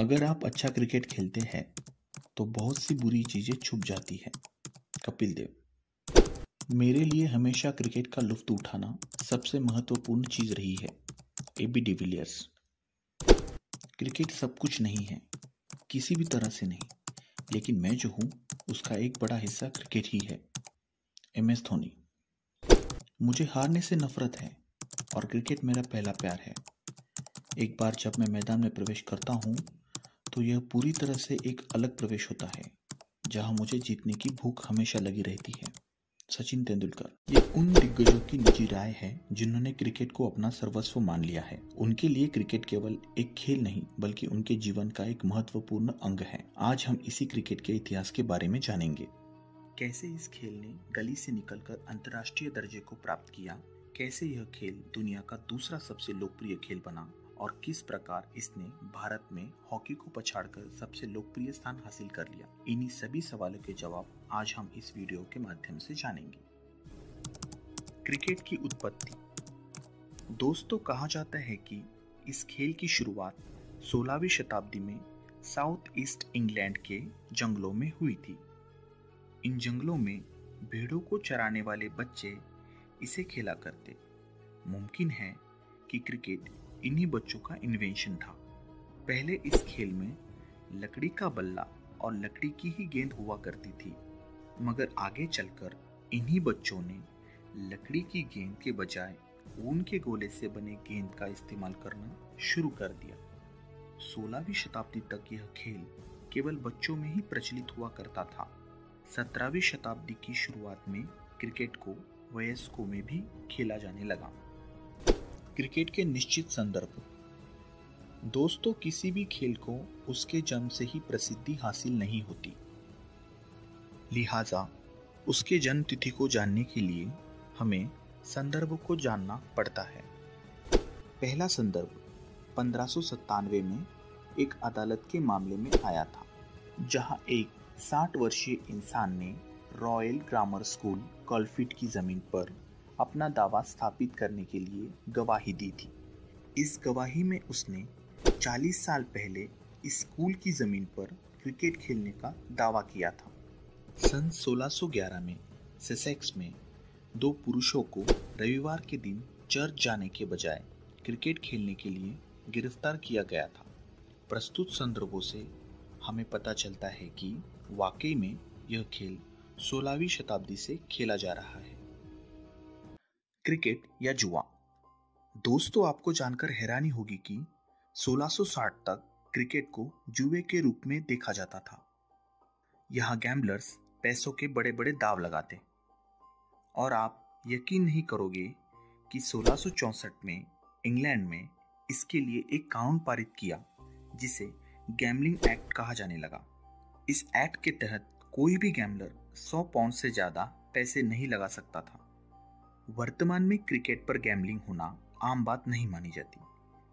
अगर आप अच्छा क्रिकेट खेलते हैं तो बहुत सी बुरी चीज़ें छुप जाती है। कपिल देव, मेरे लिए हमेशा क्रिकेट का लुफ्त उठाना सबसे महत्वपूर्ण चीज़ रही है। ए बी डिविलियर्स क्रिकेट सब कुछ नहीं है, किसी भी तरह से नहीं, लेकिन मैं जो हूँ, उसका एक बड़ा हिस्सा क्रिकेट ही है। एम एस धोनी मुझे हारने से नफरत है और क्रिकेट मेरा पहला प्यार है। एक बार जब मैं मैदान में प्रवेश करता हूँ तो यह पूरी तरह से एक अलग प्रवेश होता है, जहाँ मुझे जीतने की भूख हमेशा लगी रहती है। सचिन तेंदुलकर, ये उन दिग्गजों की निजी राय है जिन्होंने क्रिकेट को अपना सर्वस्व मान लिया है। उनके लिए क्रिकेट केवल एक खेल नहीं, बल्कि उनके जीवन का एक महत्वपूर्ण अंग है। आज हम इसी क्रिकेट के इतिहास के बारे में जानेंगे। कैसे इस खेल ने गली से निकलकर अंतर्राष्ट्रीय दर्जे को प्राप्त किया? कैसे यह खेल दुनिया का दूसरा सबसे लोकप्रिय खेल बना? और किस प्रकार इसने भारत में हॉकी को पछाड़कर सबसे लोकप्रिय स्थान हासिल कर लिया? इन्हीं सभी सवालों के जवाब आज हम इस वीडियो के माध्यम से जानेंगे। क्रिकेट की उत्पत्ति। दोस्तों, कहा जाता है कि इस खेल की शुरुआत 16वीं शताब्दी में साउथ ईस्ट इंग्लैंड के जंगलों में हुई थी। इन जंगलों में भेड़ों को चराने वाले बच्चे इसे खेला करते। मुमकिन है कि क्रिकेट इन्हीं बच्चों का इन्वेंशन था। पहले इस खेल में लकड़ी का बल्ला और लकड़ी की ही गेंद हुआ करती थी, मगर आगे चलकर इन्हीं बच्चों ने लकड़ी की गेंद के बजाय ऊन के गोले से बने गेंद का इस्तेमाल करना शुरू कर दिया। सोलहवीं शताब्दी तक यह खेल केवल बच्चों में ही प्रचलित हुआ करता था। सत्रहवीं शताब्दी की शुरुआत में क्रिकेट को वयस्कों में भी खेला जाने लगा। क्रिकेट के निश्चित संदर्भ। दोस्तों, किसी भी खेल को उसके जन्म से ही प्रसिद्धि हासिल नहीं होती। लिहाजा, उसके जन्म तिथि को जानने के लिए हमें संदर्भ को जानना पड़ता है। पहला संदर्भ पंद्रह में एक अदालत के मामले में आया था, जहाँ एक 60 वर्षीय इंसान ने रॉयल ग्रामर स्कूल कॉलफिट की ज़मीन पर अपना दावा स्थापित करने के लिए गवाही दी थी। इस गवाही में उसने 40 साल पहले स्कूल की ज़मीन पर क्रिकेट खेलने का दावा किया था। सन 1611 में सेसेक्स में दो पुरुषों को रविवार के दिन चर्च जाने के बजाय क्रिकेट खेलने के लिए गिरफ़्तार किया गया था। प्रस्तुत संदर्भों से हमें पता चलता है कि वाकई में यह खेल 16वीं शताब्दी से खेला जा रहा है। क्रिकेट या जुआ। दोस्तों, आपको जानकर हैरानी होगी कि 1660 तक क्रिकेट को जुए के रूप में देखा जाता था। यहाँ गैम्बलर्स पैसों के बड़े बड़े दाव लगाते और आप यकीन नहीं करोगे कि 1664 में इंग्लैंड में इसके लिए एक कानून पारित किया, जिसे गैमलिंग एक्ट कहा जाने लगा। इस एक्ट के तहत कोई भी गैमलर 100 पाउंड से ज़्यादा पैसे नहीं लगा सकता था। वर्तमान में क्रिकेट पर गैमलिंग होना आम बात नहीं मानी जाती,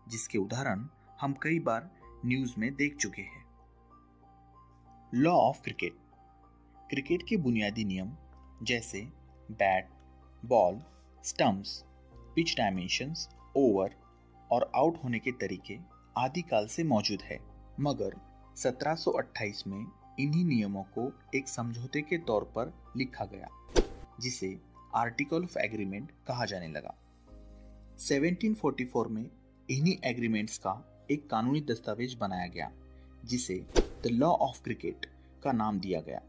जिसके उदाहरण हम कई बार न्यूज़ में देख चुके हैं। Law of cricket. क्रिकेट के बुनियादी नियम जैसे bat, ball stumps pitch dimensions, over और आउट होने के तरीके आदि काल से मौजूद है, मगर 1728 में इन्हीं नियमों को एक समझौते के तौर पर लिखा गया, जिसे आर्टिकल ऑफ़ एग्रीमेंट कहा जाने लगा। 1744 में इन्हीं एग्रीमेंट्स का एक कानूनी दस्तावेज़ बनाया गया, जिसे द लॉ ऑफ़ क्रिकेट का नाम दिया गया।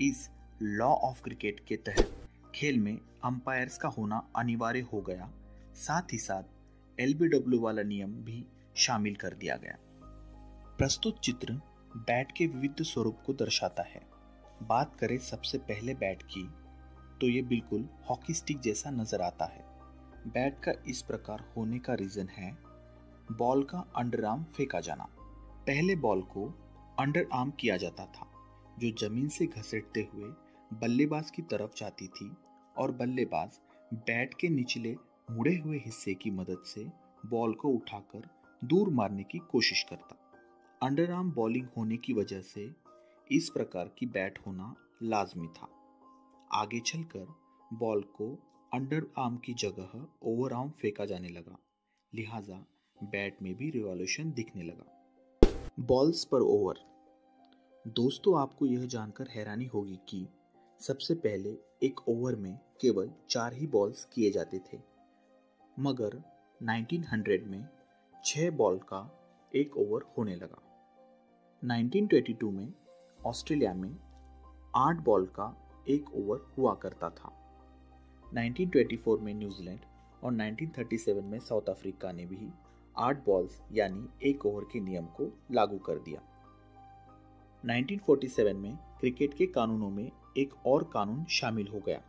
इस लॉ ऑफ़ क्रिकेट के तहत खेल में अंपायर्स का होना अनिवार्य हो गया, साथ ही साथ एलबीडब्ल्यू वाला नियम भी शामिल कर दिया गया। प्रस्तुत चित्र बैट के विविध स्वरूप को दर्शाता है। बात करें सबसे पहले बैट की तो ये बिल्कुल हॉकी स्टिक जैसा नज़र आता है। बैट का इस प्रकार होने का रीजन है, बॉल का अंडर आर्म फेंका जाना। पहले बॉल को अंडर आर्म किया जाता था, जो ज़मीन से घसीटते हुए बल्लेबाज की तरफ़ जाती थी और बल्लेबाज बैट के निचले मुड़े हुए हिस्से की मदद से बॉल को उठाकर दूर मारने की कोशिश करता। अंडर आर्म बॉलिंग होने की वजह से इस प्रकार की बैट होना लाजमी था। आगे चलकर बॉल को अंडर आर्म की जगह ओवर आर्म फेंका जाने लगा। लिहाजा बैट में भी रिवॉल्यूशन दिखने लगा। बॉल्स पर ओवर। दोस्तों, आपको यह जानकर हैरानी होगी कि सबसे पहले एक ओवर में केवल चार ही बॉल्स किए जाते थे, मगर 1900 में छह बॉल का एक ओवर होने लगा। 1922 में ऑस्ट्रेलिया में आठ बॉल का एक ओवर हुआ करता था। 1924 में न्यूजीलैंड और 1937 में साउथ अफ्रीका ने भी आठ बॉल्स यानी एक ओवर के नियम को लागू कर दिया। 1947 में क्रिकेट के कानूनों में एक और कानून शामिल हो गया,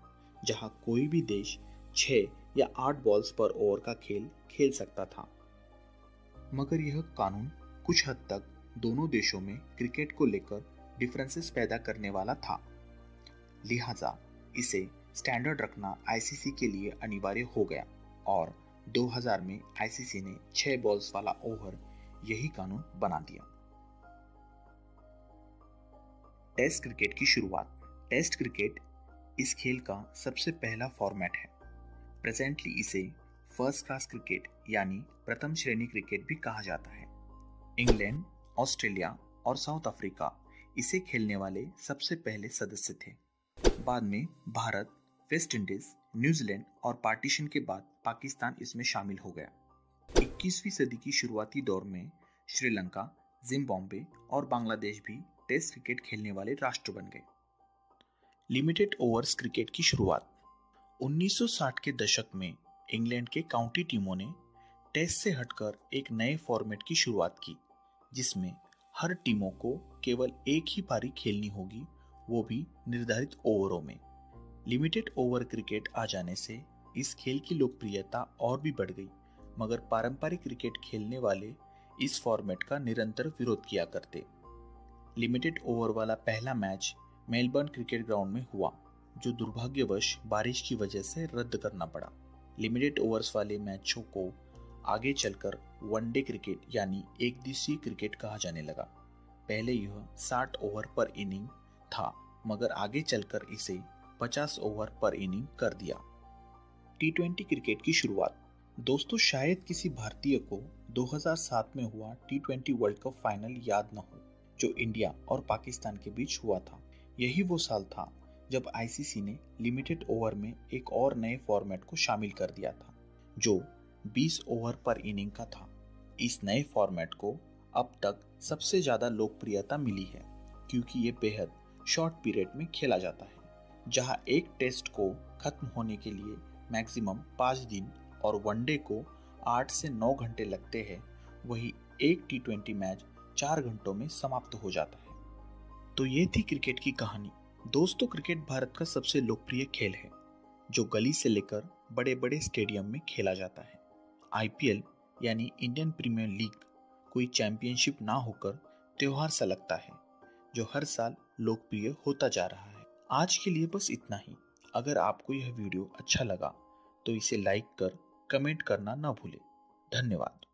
जहाँ कोई भी देश छह या आठ बॉल्स पर ओवर का खेल खेल सकता था। मगर यह कानून कुछ हद तक दोनों देशों में क्रिकेट को लेकर डिफरेंसेस पैदा करने वाला था। लिहाजा इसे स्टैंडर्ड रखना आईसीसी के लिए अनिवार्य हो गया और 2000 में आईसीसी ने छह बॉल्स वाला ओवर यही कानून बना दिया। टेस्ट क्रिकेट की शुरुआत। टेस्ट क्रिकेट इस खेल का सबसे पहला फॉर्मेट है। प्रेजेंटली इसे फ़र्स्ट क्लास क्रिकेट यानी प्रथम श्रेणी क्रिकेट भी कहा जाता है। इंग्लैंड ऑस्ट्रेलिया और साउथ अफ्रीका इसे खेलने वाले सबसे पहले सदस्य थे। बाद में Bharat West Indies New Zealand और पार्टीशन के बाद पाकिस्तान इसमें शामिल हो गया। 21वीं सदी की शुरुआती दौर में श्रीलंका जिम्बाब्वे और बांग्लादेश भी टेस्ट क्रिकेट खेलने वाले राष्ट्र बन गए। लिमिटेड ओवर्स क्रिकेट की शुरुआत। 1960 के दशक में इंग्लैंड के काउंटी टीमों ने टेस्ट से हटकर एक नए फॉर्मेट की शुरुआत की, जिसमें हर टीमों को केवल एक ही पारी खेलनी होगी वो भी निर्धारित ओवरों में। लिमिटेड ओवर क्रिकेट आ जाने से इस खेल की लोकप्रियता और भी बढ़ गई, मगर पारंपरिक क्रिकेट खेलने वाले इस फॉर्मेट का निरंतर विरोध किया करते। लिमिटेड ओवर वाला पहला मैच मेलबर्न क्रिकेट ग्राउंड में हुआ, जो दुर्भाग्यवश बारिश की वजह से रद्द करना पड़ा। लिमिटेड ओवर्स वाले मैचों को आगे चलकर वनडे क्रिकेट यानी एक दिवसीय क्रिकेट कहा जाने लगा। पहले यह 60 ओवर पर इनिंग था। मगर आगे चलकर इसे 50 ओवर पर इनिंग कर दिया। टी क्रिकेट की शुरुआत। दोस्तों, शायद किसी भारतीय को 2007 में हुआ टी वर्ल्ड कप फाइनल याद न हो, जो इंडिया और पाकिस्तान के बीच हुआ था। यही वो साल था जब आईसीसी ने लिमिटेड ओवर में एक और नए फॉर्मेट को शामिल कर दिया था, जो 20 ओवर पर इनिंग का था। इस नए फॉर्मेट को अब तक सबसे ज़्यादा लोकप्रियता मिली है, क्योंकि ये बेहद शॉर्ट पीरियड में खेला जाता है, जहाँ एक टेस्ट को खत्म होने के लिए मैक्सिमम पाँच दिन और वनडे को आठ से नौ घंटे लगते हैं। वही एक टी ट्वेंटी मैच चार घंटों में समाप्त हो जाता है। तो ये थी क्रिकेट की कहानी। दोस्तों क्रिकेट भारत का सबसे लोकप्रिय खेल है, जो गली से लेकर बड़े बड़े स्टेडियम में खेला जाता है। आईपीएल यानी इंडियन प्रीमियर लीग कोई चैंपियनशिप ना होकर त्यौहार सा लगता है। जो हर साल लोकप्रिय होता जा रहा है। आज के लिए बस इतना ही। अगर आपको यह वीडियो अच्छा लगा तो इसे लाइक कर कमेंट करना ना भूलें। धन्यवाद।